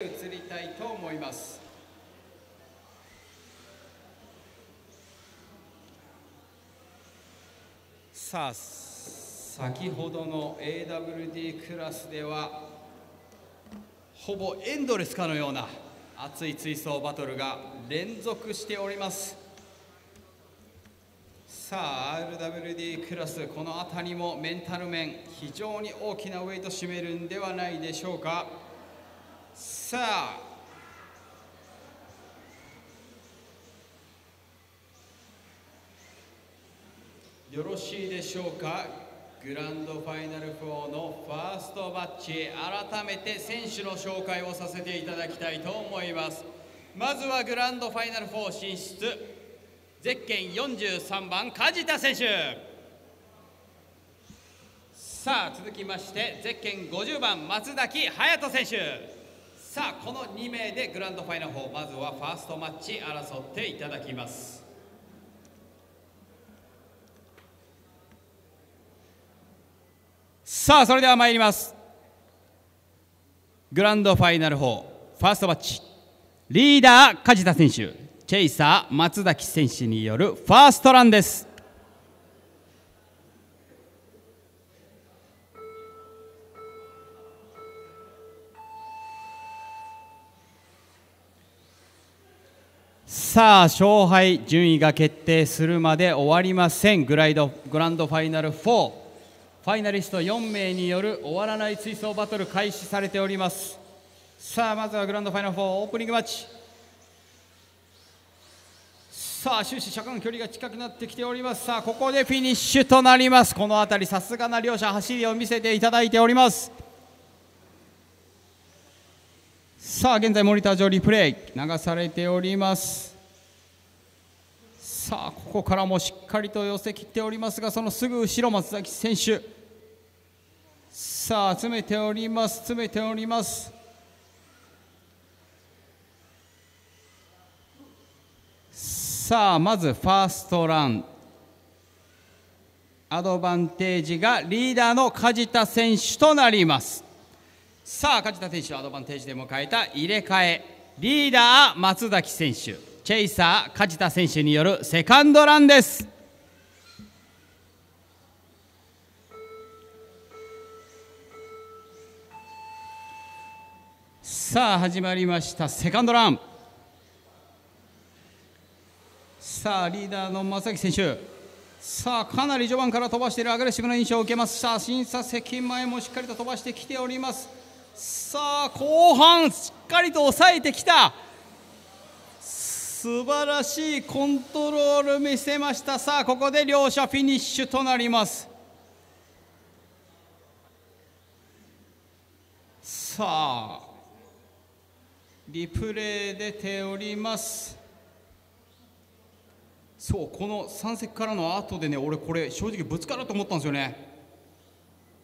移りたいと思います。さあ先ほどの AWD クラスではほぼエンドレスかのような熱い追走バトルが連続しております。さあ RWD クラスこの辺りもメンタル面非常に大きなウェイト占めるんではないでしょうか。さあ。よろしいでしょうか？グランドファイナル4のファーストマッチ。改めて選手の紹介をさせていただきたいと思います。まずはグランドファイナル4進出。ゼッケン43番梶田選手。さあ続きましてゼッケン50番松崎隼人選手。さあこの2名でグランドファイナル4まずはファーストマッチ争っていただきます。さあそれでは参ります。グランドファイナル4ファーストマッチ。リーダー梶田選手。チェイサー松崎選手によるファーストランです。さあ勝敗順位が決定するまで終わりません。グライドグランドファイナル4ファイナリスト4名による終わらない追走バトル開始されております。さあまずはグランドファイナル4オープニングマッチ。さあ終始車間距離が近くなってきております。さあここでフィニッシュとなります。この辺りさすがな両者走りを見せていただいております。さあ現在モニター上リプレイ流されております。さあここからもしっかりと寄せきっておりますがそのすぐ後ろ松崎選手。さあ詰めております詰めております。さあまずファーストラン。アドバンテージがリーダーの梶田選手となります。さあ梶田選手アドバンテージで迎えた入れ替え。リーダー松崎選手。チェイサー梶田選手によるセカンドランです。さあ始まりましたセカンドラン。さあリーダーの松崎選手。さあかなり序盤から飛ばしているアグレッシブな印象を受けます。さあ審査席前もしっかりと飛ばしてきております。さあ後半しっかりと抑えてきた。素晴らしいコントロール見せました。さあここで両者フィニッシュとなります。さあリプレイ出ております。そうこの3席からの後でね俺これ正直ぶつかると思ったんですよね。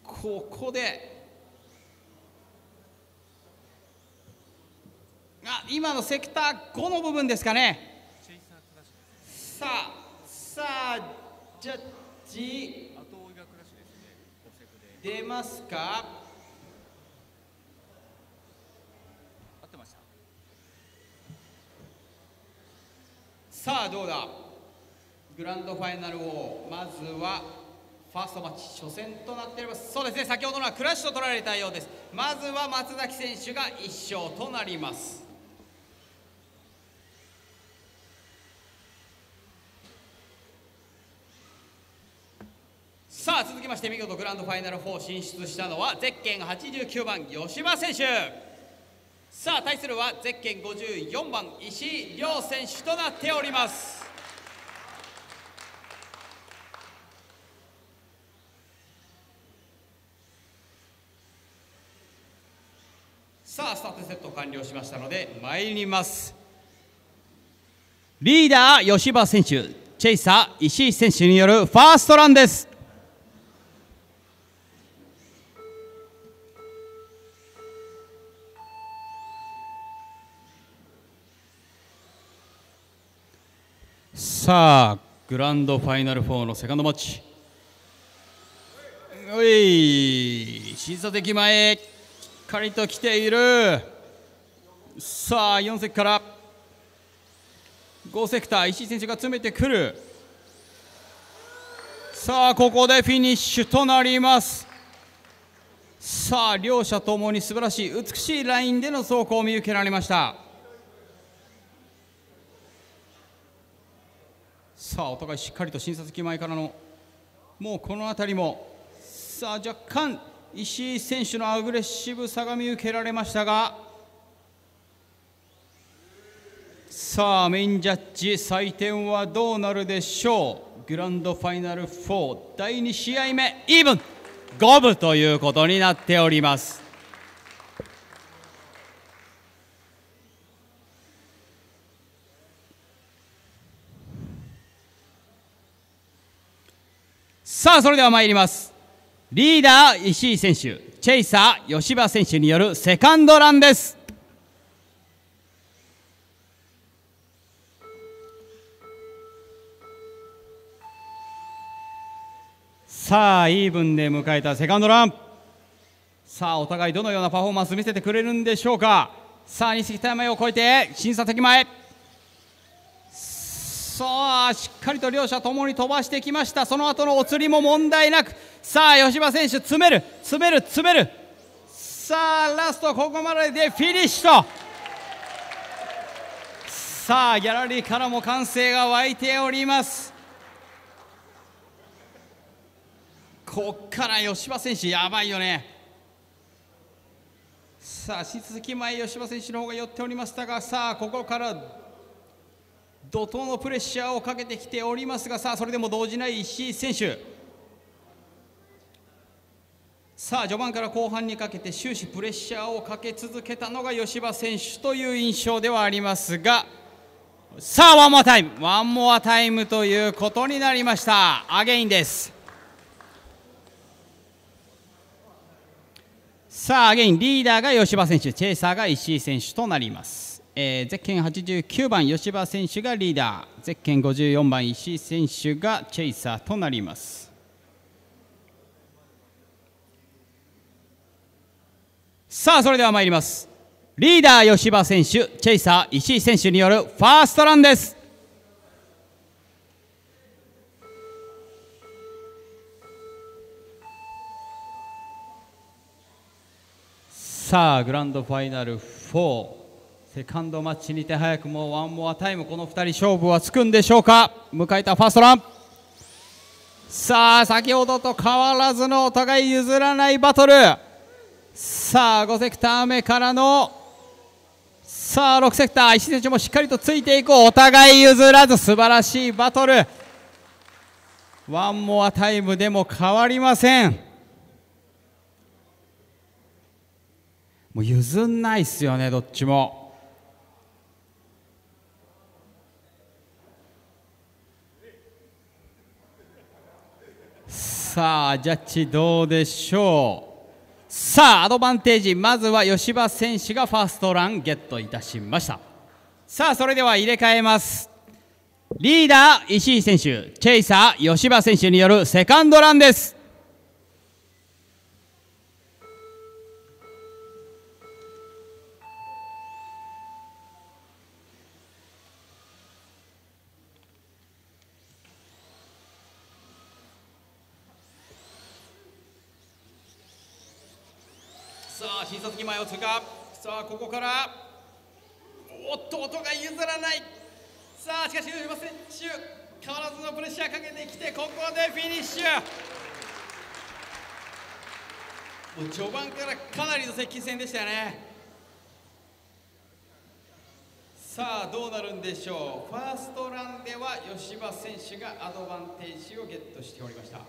ここであ今のセクター5の部分ですかね。さあさあジャッジ出ますか？合ってましたさあどうだ？グランドファイナルをまずはファーストマッチ初戦となっております。そうですね先ほどのはクラッシュと取られたようです。まずは松崎選手が1勝となります。さあ続きまして見事グランドファイナル4進出したのはゼッケン89番吉羽選手。さあ対するはゼッケン54番石井亮選手となっております。さあスタートセット完了しましたので参ります。リーダー吉羽選手チェイサー石井選手によるファーストランです。さあグランドファイナル4のセカンドマッチ。おい審査席前しっかりと来ている。さあ4席から。5セクター石井選手が詰めてくる。さあここでフィニッシュとなります。さあ両者ともに素晴らしい美しいラインでの走行を見受けられました。さあお互いしっかりと診察機前からのもうこの辺りもさあ若干石井選手のアグレッシブさが見受けられましたがさあメインジャッジ採点はどうなるでしょう？グランドファイナル4第2試合目イーブン！五分ということになっております。さあそれでは参ります。リーダー石井選手チェイサー吉羽選手によるセカンドランです。さあイーブンで迎えたセカンドラン。さあお互いどのようなパフォーマンス見せてくれるんでしょうか。さあ西北山を越えて審査席前。さあしっかりと両者ともに飛ばしてきました。その後のお釣りも問題なく。さあ吉羽選手詰める。詰める詰める。さあラストここまででフィニッシュと。さあギャラリーからも歓声が湧いております。こっから吉羽選手やばいよね。さあ引き続き前吉羽選手の方が寄っておりましたがさあここから怒涛のプレッシャーをかけてきておりますがさあそれでも動じない石井選手。さあ序盤から後半にかけて終始プレッシャーをかけ続けたのが吉羽選手という印象ではありますがさあ One more time one more time ということになりました。 Again です。さあ、 again、リーダーが吉羽選手、チェイサーが石井選手となります。えー、ゼッケン89番、吉羽選手がリーダー、ゼッケン54番、石井選手がチェイサーとなります。さあ、それでは参ります。リーダー、吉羽選手、チェイサー、石井選手によるファーストランです。さあグランドファイナル4セカンドマッチにて早くもワンモアタイムこの2人勝負はつくんでしょうか？迎えたファーストラン。さあ先ほどと変わらずのお互い譲らないバトル。さあ5セクター目からのさあ6セクター石選手もしっかりとついていこう。お互い譲らず素晴らしいバトル。ワンモアタイムでも変わりません。もう譲んないっすよねどっちも。さあジャッジどうでしょう？さあアドバンテージまずは吉羽選手がファーストランゲットいたしました。さあそれでは入れ替えます。リーダー石井選手チェイサー吉羽選手によるセカンドランです。ここからおっと音が譲らない。さあしかし吉羽選手変わらずのプレッシャーかけてきてここでフィニッシュ。もう序盤からかなりの接近戦でしたよね。さあどうなるんでしょう。ファーストランでは吉羽選手がアドバンテージをゲットしておりました。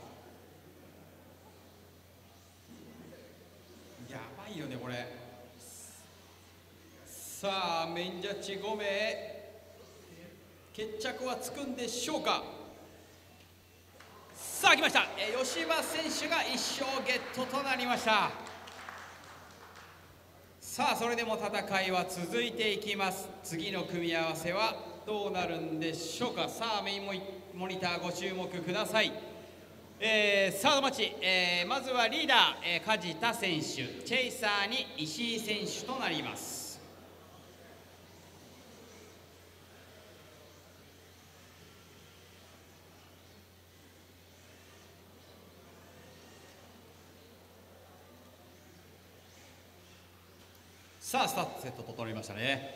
やばいよねこれ。さあメインジャッジ5名決着はつくんでしょうか？さあ来ました。吉羽選手が1勝ゲットとなりました。さあそれでも戦いは続いていきます。次の組み合わせはどうなるんでしょうか？さあメインモニターご注目ください。えー、サードマッチ、えー、まずはリーダー、えー、梶田選手。チェイサーに石井選手となります。さあスタートセット整いましたね。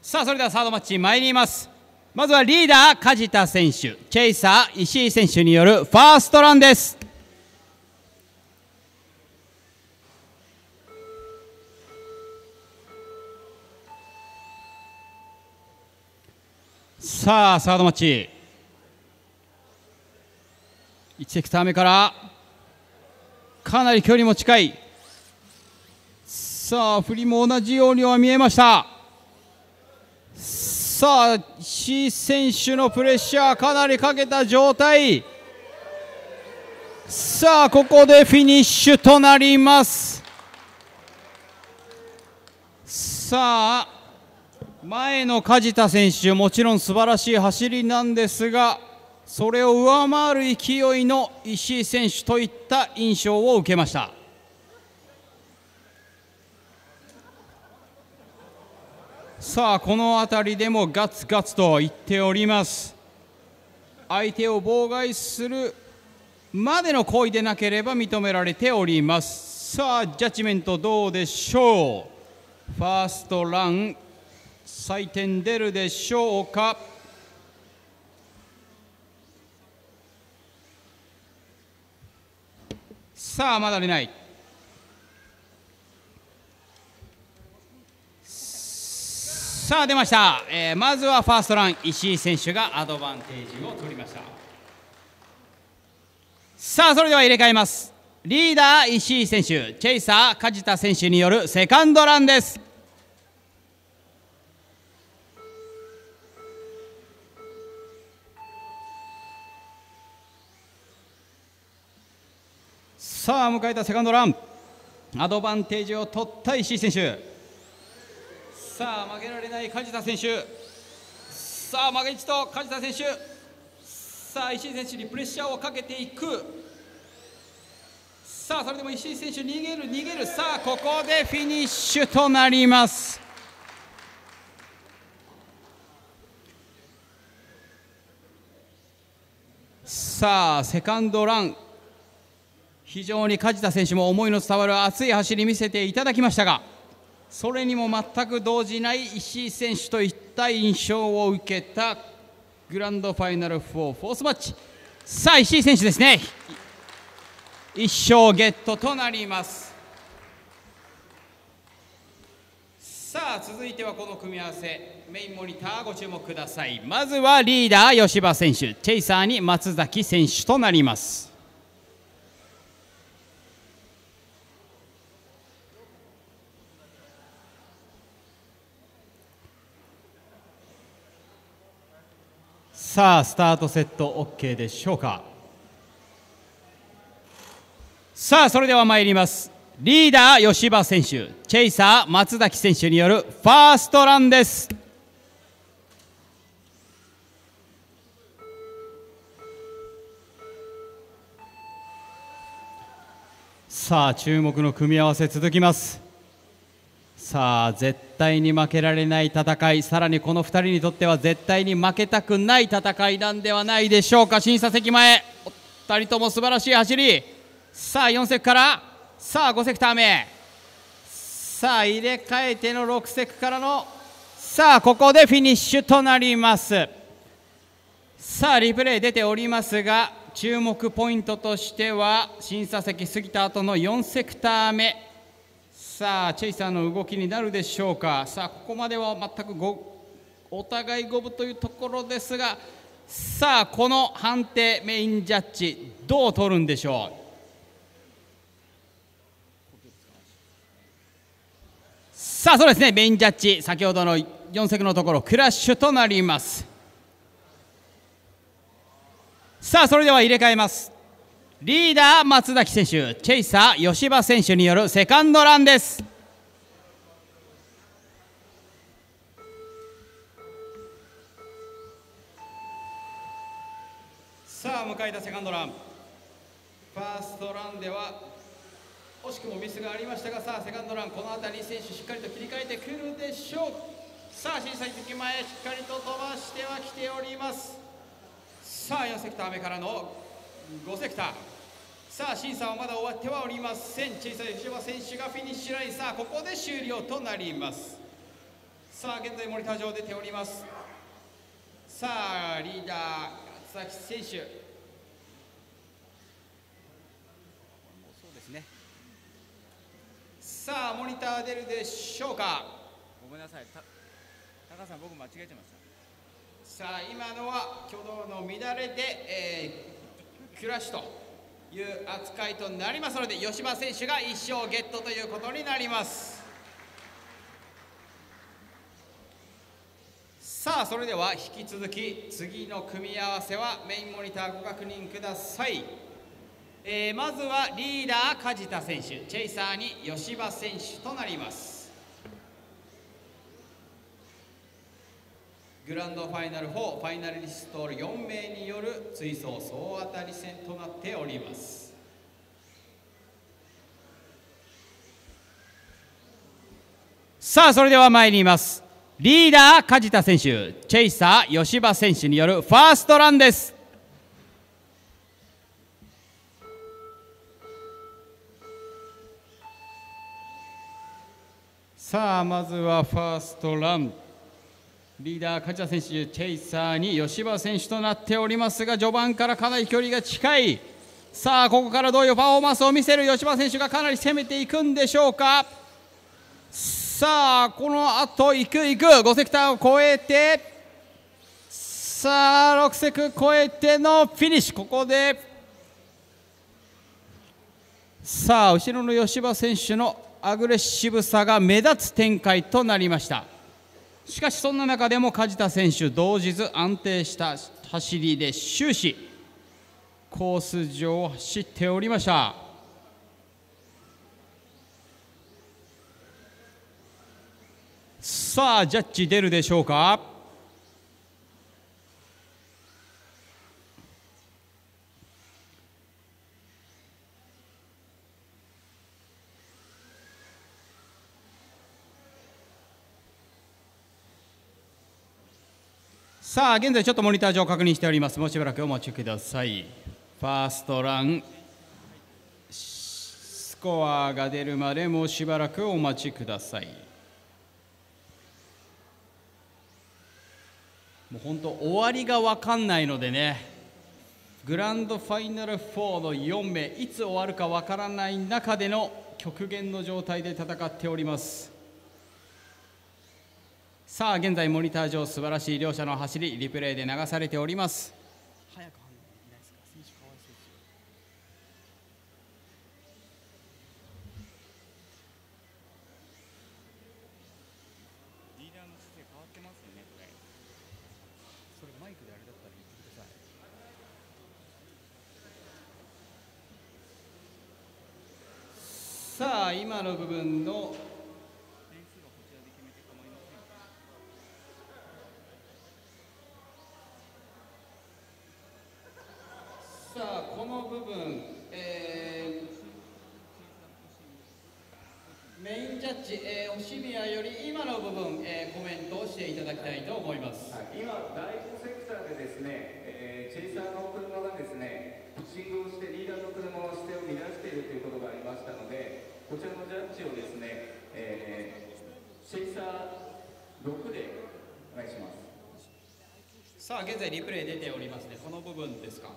さあそれではサードマッチ参ります。まずはリーダー梶田選手。チェイサー石井選手によるファーストランです。さあサードマッチ。1セクター目からかなり距離も近い。さあ振りも同じようには見えました。さあ石井選手のプレッシャーかなりかけた状態。さあここでフィニッシュとなります。さあ前の梶田選手もちろん素晴らしい走りなんですがそれを上回る勢いの石井選手といった印象を受けました。さあこの辺りでもガツガツと言っております。相手を妨害するまでの行為でなければ認められております。さあジャッジメントどうでしょう？ファーストラン採点出るでしょうか？さあまだ出ない。さあ出ました、えー、まずはファーストラン石井選手がアドバンテージを取りました。さあそれでは入れ替えます。リーダー石井選手チェイサー梶田選手によるセカンドランです。さあ迎えたセカンドラン。アドバンテージを取った石井選手。さあ負けられない梶田選手。さあ負けじと梶田選手。さあ石井選手にプレッシャーをかけていく。さあそれでも石井選手逃げる逃げる。さあここでフィニッシュとなります。さあセカンドラン。非常に梶田選手も思いの伝わる熱い走り見せていただきましたが。それにも全く動じない石井選手といった印象を受けたグランドファイナル4フォースマッチ。さあ石井選手ですね。1勝ゲットとなります。さあ続いてはこの組み合わせ。メインモニターご注目ください。まずはリーダー吉羽選手。チェイサーに松崎選手となります。さあスタートセット OK でしょうか。さあそれでは参ります。リーダー吉羽選手チェイサー松崎選手によるファーストランです。さあ注目の組み合わせ続きます。さあ絶対に負けられない戦い。さらにこの2人にとっては絶対に負けたくない戦いなんではないでしょうか。審査席前。お二人とも素晴らしい走り。さあ4セクから。さあ5セクター目さあ入れ替えての6セクからの。さあここでフィニッシュとなります。さあリプレイ出ておりますが注目ポイントとしては審査席過ぎた後の4セクター目さあチェイサーの動きになるでしょうか。さあここまでは全くごお互い五分というところですがさあこの判定メインジャッジどう取るんでしょう。さあそうですね。メインジャッジ先ほどの4セクのところクラッシュとなります。さあそれでは入れ替えます。リーダー松崎選手チェイサー吉羽選手によるセカンドランです。さあ迎えたセカンドラン。ファーストランでは惜しくもミスがありましたがさあセカンドランこの辺り選手しっかりと切り替えてくるでしょう。さあ審査員席前しっかりと飛ばしてはきております。さあ4セクター目からの5セクター。さあ審査はまだ終わってはおりません。小さい吉羽選手がフィニッシュライン。さあここで終了となります。さあ現在モニター上出ております。さあリーダー松崎選手。そうですね。さあモニター出るでしょうか。ごめんなさい。た高橋さん僕間違えてました。さあ今のは挙動の乱れで、えー、クラッシュという扱いとなりますので吉羽選手が1勝ゲットということになります。さあそれでは引き続き次の組み合わせはメインモニターご確認ください、えー、まずはリーダー梶田選手チェイサーに吉羽選手となります。グランドファイナル4ファイナリスト4名による追走総当たり戦となっております。さあそれでは参ります。リーダー梶田選手チェイサー吉羽選手によるファーストランです。さあまずはファーストラン。リーダー、梶田選手、チェイサーに吉羽選手となっておりますが、序盤からかなり距離が近い、さあ、ここからどういうパフォーマンスを見せる吉羽選手がかなり攻めていくんでしょうか。さあ、この後行く行く、5セクターを越えて、さあ、6セク超えてのフィニッシュ、ここで、さあ、後ろの吉羽選手のアグレッシブさが目立つ展開となりました。しかしそんな中でも梶田選手同日安定した走りで終始コース上を走っておりました。さあジャッジ出るでしょうか？さあ現在ちょっとモニター上確認しております。もうしばらくお待ちください。ファーストラン。スコアが出るまでもうしばらくお待ちください。もう本当終わりが分かんないのでね。グランドファイナル4の4名いつ終わるか分からない中での極限の状態で戦っております。さあ現在モニター上素晴らしい両者の走りリプレイで流されております。早く反応できないですか選手かわいそうリーダーの姿勢変わってますよねこれそれマイクであれだったら言ってくださいさあ今の部分の部分、えー、メインジャッジ、えー、押宮より今の部分、えー、コメントをしていただきたいと思います、はい、今、第5セクターでですね、えー、チェイサーの車がですね、プッシングをしてリーダーの車の姿勢を乱しているということがありましたので、こちらのジャッジをですね、えー、チェイサー6でお願いします。さあ、現在リプレイ出ておりますね、この部分ですか？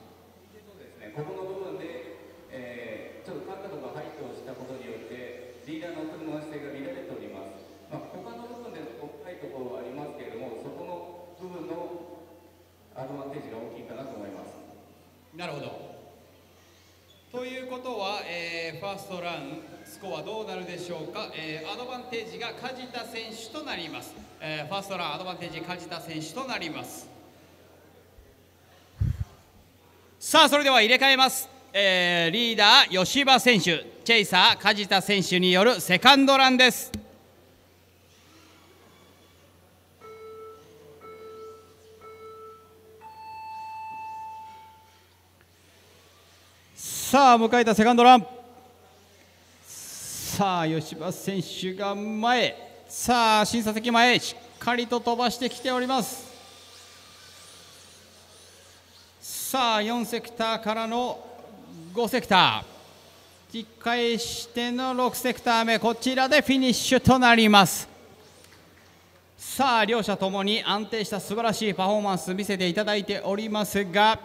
ね、ここの部分で、えー、ちょっと角度が入ってしたことによってリーダーの車の姿勢が乱れております、まあ、他の部分での細かいところはありますけれどもそこの部分のアドバンテージが大きいかなと思います。なるほど。ということは、えー、ファーストランスコアどうなるでしょうか、えー、アドバンテージが梶田選手となります、えー、ファーストランアドバンテージ梶田選手となります。さあそれでは入れ替えます、えー、リーダー吉羽選手チェイサー梶田選手によるセカンドランです。さあ迎えたセカンドラン。さあ吉羽選手が前。さあ審査席前しっかりと飛ばしてきております。さあ4セクターからの5セクター。引き返しての6セクター目。こちらでフィニッシュとなります。さあ両者ともに安定した素晴らしいパフォーマンス見せていただいておりますが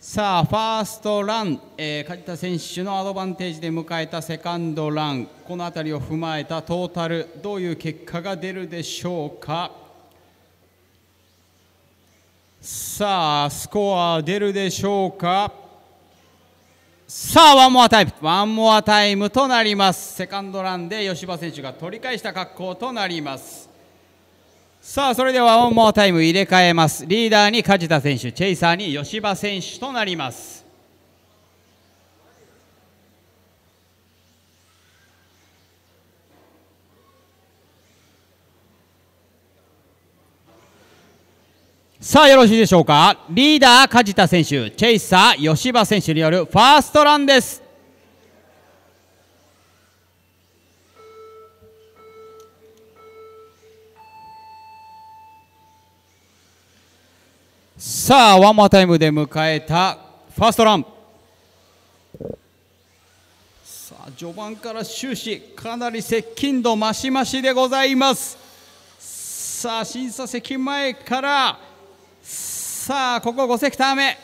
さあファーストラン、えー、梶田選手のアドバンテージで迎えたセカンドラン。この辺りを踏まえたトータルどういう結果が出るでしょうか。さあスコア出るでしょうか。さあ one more time。One more time となります。セカンドランで吉羽選手が取り返した格好となります。さあそれでは one more time 入れ替えます。リーダーに梶田選手チェイサーに吉羽選手となります。さあよろしいでしょうか？リーダー梶田選手チェイサー吉羽選手によるファーストランです。さあワンモアタイムで迎えたファーストラン。さあ序盤から終始かなり接近度増し増しでございます。さあ審査席前からさあここ5セクター目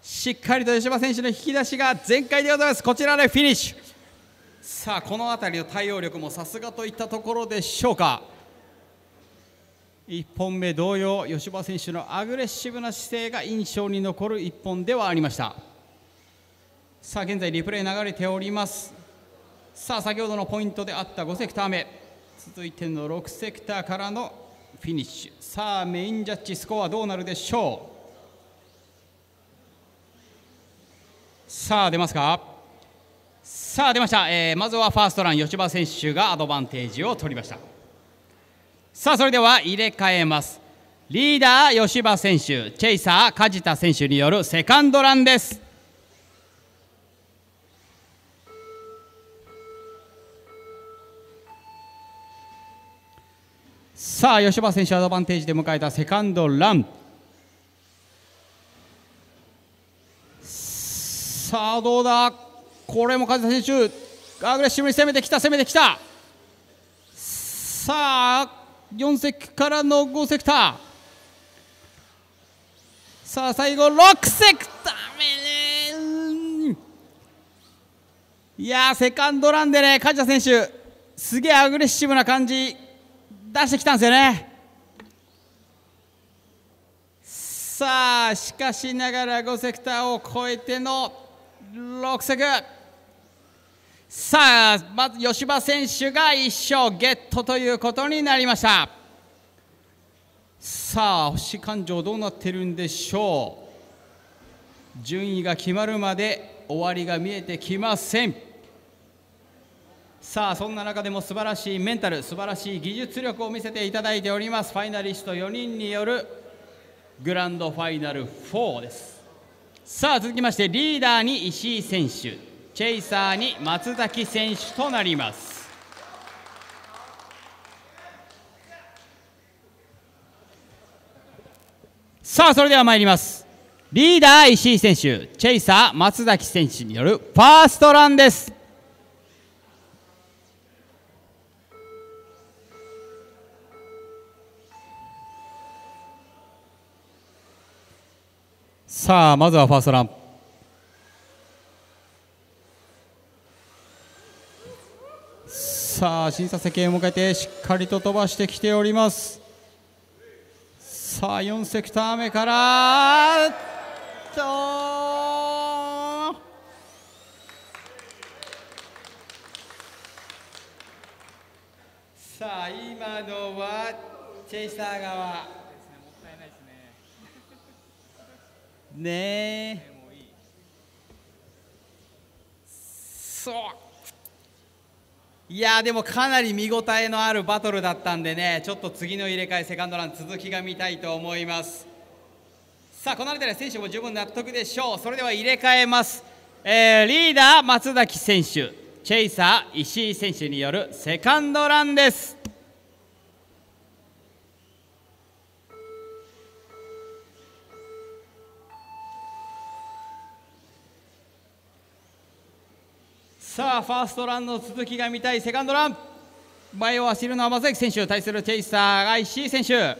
しっかりと吉羽選手の引き出しが全開でございます。こちらでフィニッシュ。さあこの辺りの対応力もさすがといったところでしょうか。1本目同様吉羽選手のアグレッシブな姿勢が印象に残る1本ではありました。さあ現在リプレイ流れております。さあ先ほどのポイントであった5セクター目続いての6セクターからのフィニッシュ。さあメインジャッジスコアどうなるでしょう？さあ出ますか？さあ出ました、えー、まずはファーストラン吉羽選手がアドバンテージを取りました。さあそれでは入れ替えます。リーダー吉羽選手。チェイサー梶田選手によるセカンドランです。さあ吉羽選手アドバンテージで迎えたセカンドラン。さあどうだ？これも梶田選手アグレッシブに攻めてきた攻めてきた。さあ4セクからの5セクター。さあ最後6セクター。目いやセカンドランでね梶田選手すげえアグレッシブな感じ。出してきたんですよね。さあしかしながら5セクターを超えての6セクさあまず吉羽選手が1勝ゲットということになりました。さあ星勘定どうなってるんでしょう。順位が決まるまで終わりが見えてきません。さあそんな中でも素晴らしいメンタル素晴らしい技術力を見せていただいております。ファイナリスト4人によるグランドファイナル4です。さあ続きましてリーダーに石井選手チェイサーに松崎選手となります。さあそれでは参ります。リーダー石井選手チェイサー松崎選手によるファーストランです。さあまずはファーストラン。さあ審査席へ向けてしっかりと飛ばしてきております。さあ4セクター目からとさあ今のはチェイサー側。ねえ。そう。いやでもかなり見応えのあるバトルだったんでねちょっと次の入れ替えセカンドラン続きが見たいと思います。さあこの辺りは選手も十分納得でしょう。それでは入れ替えます、えー、リーダー松崎選手チェイサー石井選手によるセカンドランです。さあファーストランの続きが見たいセカンドラン。前を走るのは松崎選手対するチェイサーが石井選手。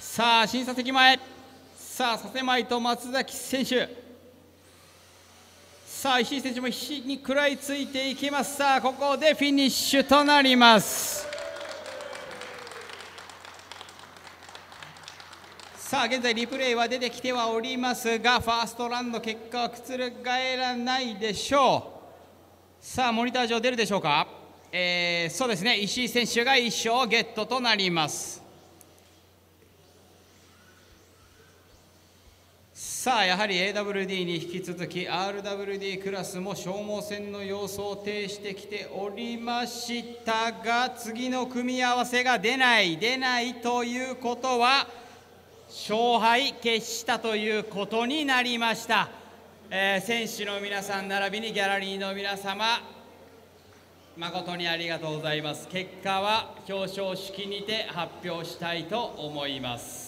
さあ審査席前。さあ佐世前と松崎選手。さあ石井選手も必死に食らいついていきます。さあここでフィニッシュとなります。さあ現在リプレイは出てきてはおりますがファーストランの結果は覆らないでしょう。さあモニター上出るでしょうか、えー、そうですね。石井選手が1勝ゲットとなります。さあやはり AWD に引き続き RWD クラスも消耗戦の様相を呈してきておりましたが次の組み合わせが出ない出ないということは勝敗決したということになりました、えー、選手の皆さん並びにギャラリーの皆様誠にありがとうございます。結果は表彰式にて発表したいと思います。